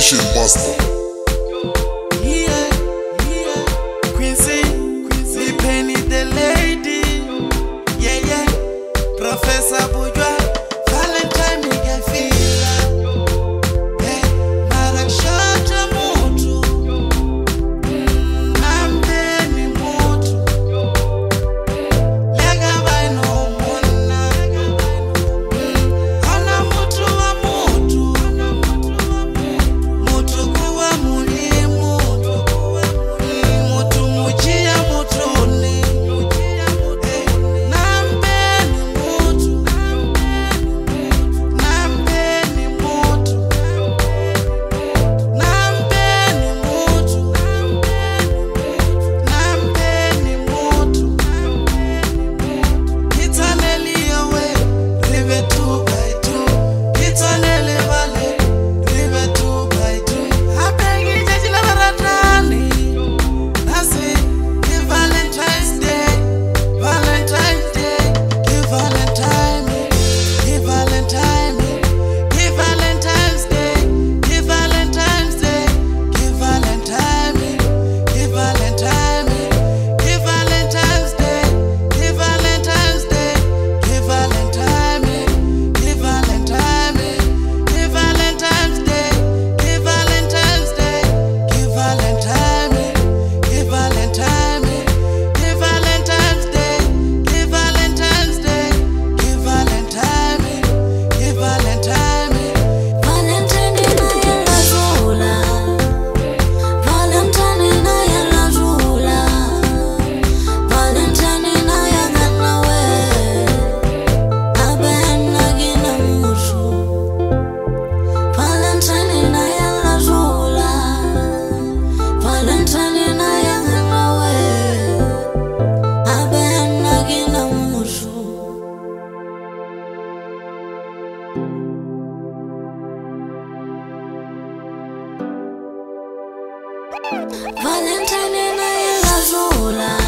Nation Buster. Valentine in azul